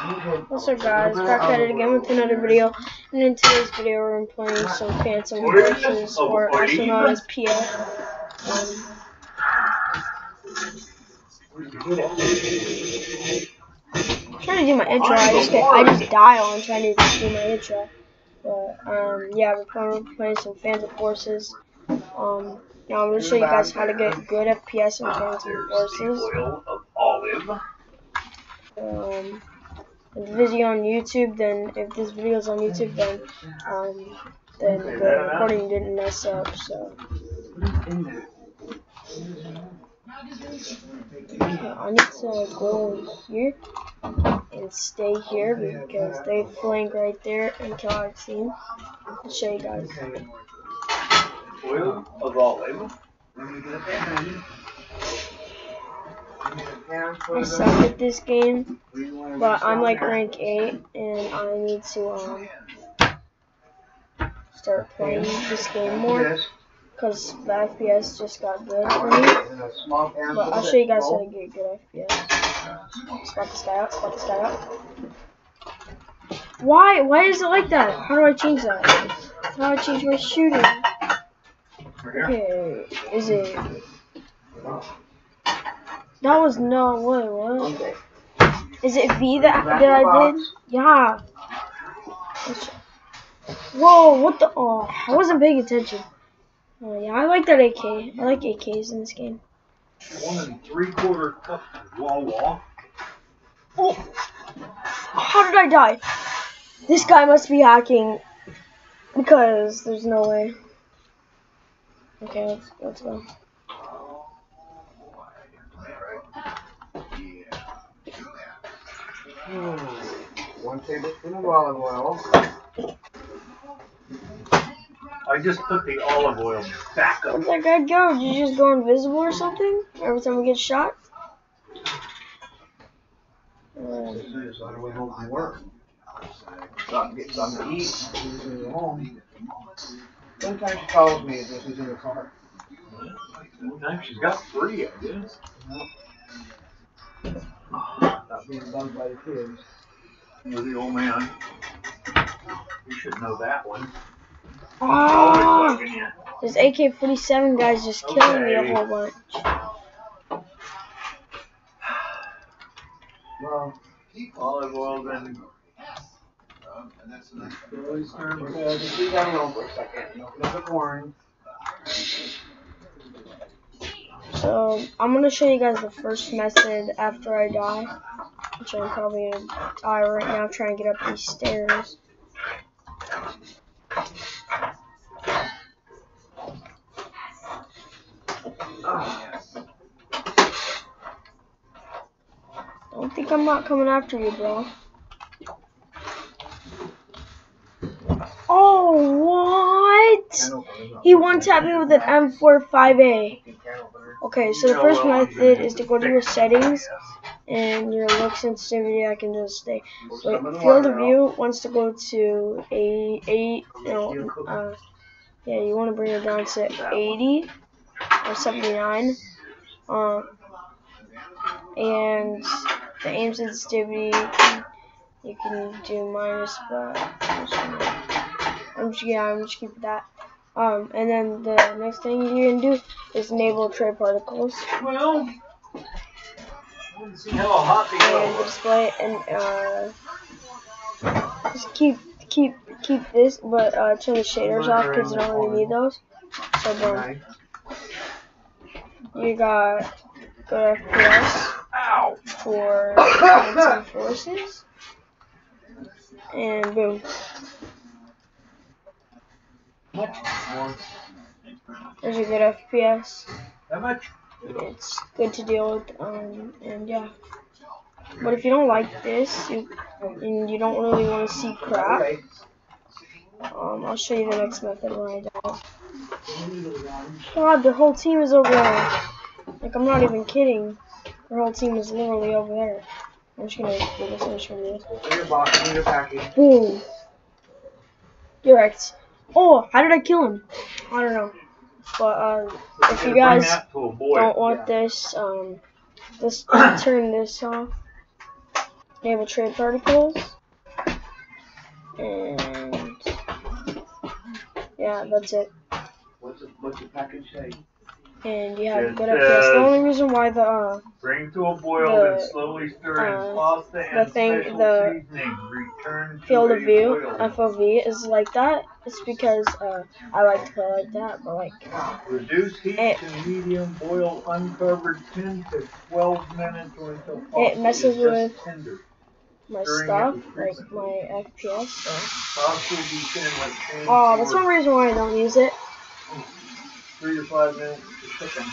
What's up guys, back at it again with another video, and in today's video we're playing some Phantom Forces, or also known as PF. Um, I'm trying to do my intro, I just get, I just dial and trying to do my intro. But, um, yeah, we're playing, we're playing some Phantom Forces. Um, now I'm going to show you guys how to get good FPS in Phantom Forces. Um, the video on YouTube, then if this video is on YouTube, then um, then the recording didn't mess up. So I need to go here and stay here because they flank right there until I've seen. I'll show you guys. Oil of olive. I suck at this game, but I'm like rank 8 and I need to um start playing this game more because the FPS just got good for me. But I'll show you guys how to get good FPS. Spot this guy out, spot this guy out. Why? Why is it like that? How do I change that? How do I change my shooting? Okay, is it... That was no way, what? Is it V that, that I did? Yeah. Whoa, what the? Oh, I wasn't paying attention. Oh, yeah, I like that AK. I like AKs in this game. One and three quarter cup Wawa. Oh, how did I die? This guy must be hacking because there's no way. Okay, let's, let's go. One tablespoon of olive oil. I just put the olive oil back up. Where'd that guy go? Did you just go invisible or something? Every time we get shot? On the way home from work. Stop, get something to eat. Home. Sometimes she calls me as if she's in the car. Sometimes she's got three, I guess. Not being bugged by the kids. You're the old man. You should know that one. you. this AK-47 guy's just killing me a whole bunch. Well, Olive oil, then always turn, uh, just leave that alone for a second. Open up the corn. So, I'm gonna show you guys the first method after I die. Which I'm probably gonna die right now trying to get up these stairs. Don't think I'm not coming after you, bro. Oh, what? He one tapped me with an M45A. Okay, so the first method is to go to your settings and your look sensitivity. I can just stay. Wait, field of view wants to go to a eight. No, uh, yeah, you want to bring it down to 80 or 79. Um, and the aim sensitivity you can, do minus, but I'm just, gonna, I'm just yeah, I'm just keeping that. Um, and then the next thing you can do is enable tray particles well. Hot they and go. display and uh, just keep keep keep this, but uh, turn the shaders off because you don't really need those. So boom, you got good FPS for forces, and boom, there's a good FPS. Much? It's good to deal with, um, and yeah. But if you don't like this, you, and you don't really want to see crap, um, I'll show you the next method when I die. God, their whole team is over there. Like, I'm not even kidding. Their whole team is literally over there. I'm just gonna do this, box, open your package. Boom. Right. Oh, how did I kill him? I don't know. But, uh, if you guys that to a boil. don't want this, um, just turn this off. enable trade particles, and yeah, that's it. What's the, what's the package say? And you have It good FPS. The only reason why the uh, Bring to a boil, The, then slowly stir in uh, pasta the and thing- special the seasoning. Return to field of view boil. FOV is like that, it's because uh, I like to play like that. But like, Reduce heat It- to medium boil uncovered 10 to 12 minutes or until pasta It messes with- tender. my stuff, like my FPS. So. Pasta will be thin like sand Oh, that's one reason why I don't use it. Three to five minutes to thicken.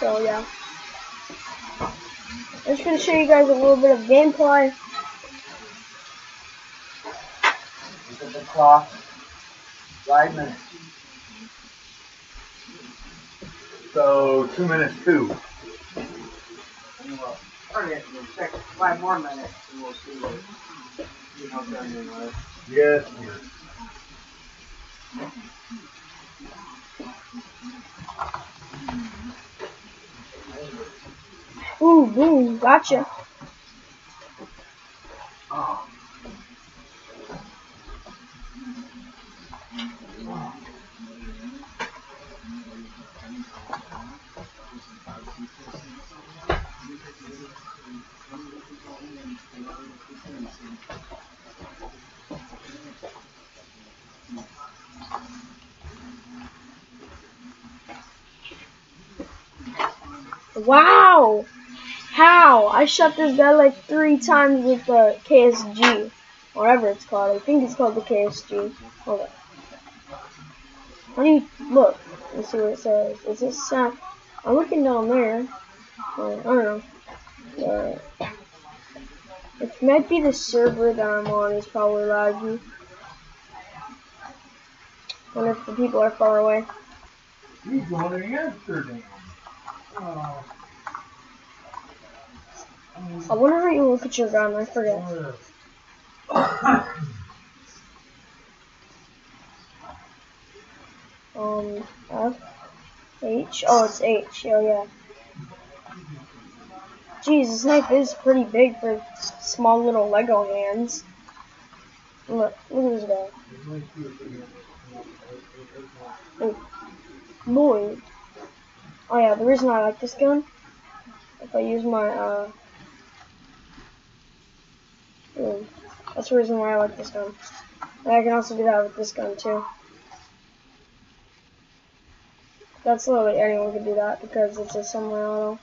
So yeah. I'm just gonna show you guys a little bit of gameplay. Look at the clock. Five minutes. So two minutes two. And we'll turn it in six, five more minutes and we'll see what, see how done you are. Yes, dear. Ooh, boom, gotcha. Oh. Wow! How? I shot this guy like three times with the KSG. Whatever it's called. I think it's called the KSG. Hold on. How do you look? Let's see what it says. Is this sound? I'm looking down there. Oh, I don't know. Uh, it might be the server that I'm on is probably laggy. Wonder if the people are far away. He's going to Amsterdam. Oh. I wonder how you look at your gun. I forget. Um, F, H. Oh, it's H. Oh, yeah. Jeez, this knife is pretty big for small little Lego hands. Look, look at this guy. Boy. Oh yeah, the reason I like this gun, if I use my, uh, mm, that's the reason why I like this gun. And I can also do that with this gun too. That's literally anyone can do that because it's a semi-auto.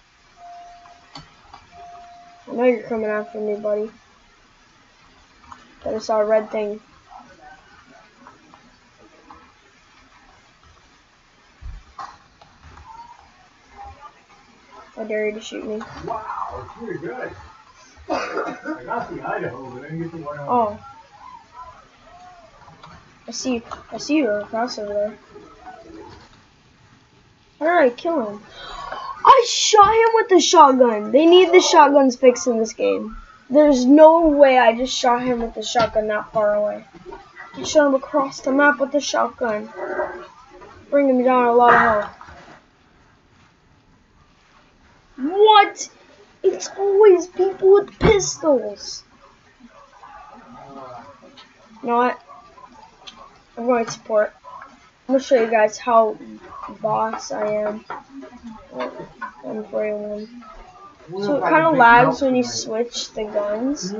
I know you're coming after me, buddy. But I saw a red thing. I dare you to shoot me. Wow, it's pretty good. I got the Idaho, but I didn't get the Wyoming. Oh. I see I see you across over there. How did I kill him? I shot him with the shotgun. They need the shotguns fixed in this game. There's no way I just shot him with the shotgun that far away. I shot him across the map with the shotgun. Bringing me down a lot of health. What? It's always people with pistols. You know what? I'm going to support. I'm going to show you guys how boss I am. I'm 41. So it kind of lags when you switch the guns.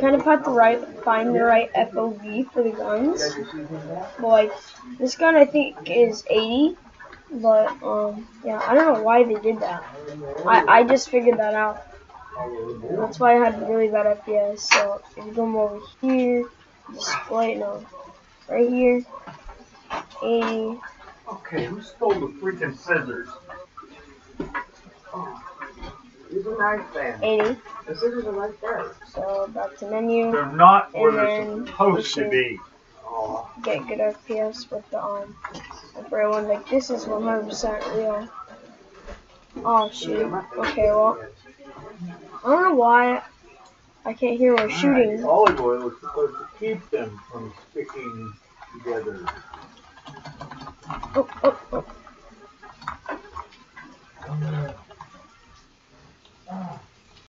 Kind of have to right, find the right FOV for the guns. But like, this gun I think is 80. But, um, yeah, I don't know why they did that. I, I just figured that out. That's why I had really bad FPS. So, if you come over here, display, no, right here, 80, Okay, who stole the freaking scissors? These are nice then. 80. The scissors are right there. So, back to menu, They're not where And they're supposed to be. Oh. get good FPS with the, um, for everyone, like, this is 100% real. Oh, shoot. Okay, well, I don't know why I can't hear we're shooting. Olive oil is supposed to keep them from sticking together. Oh, oh, oh.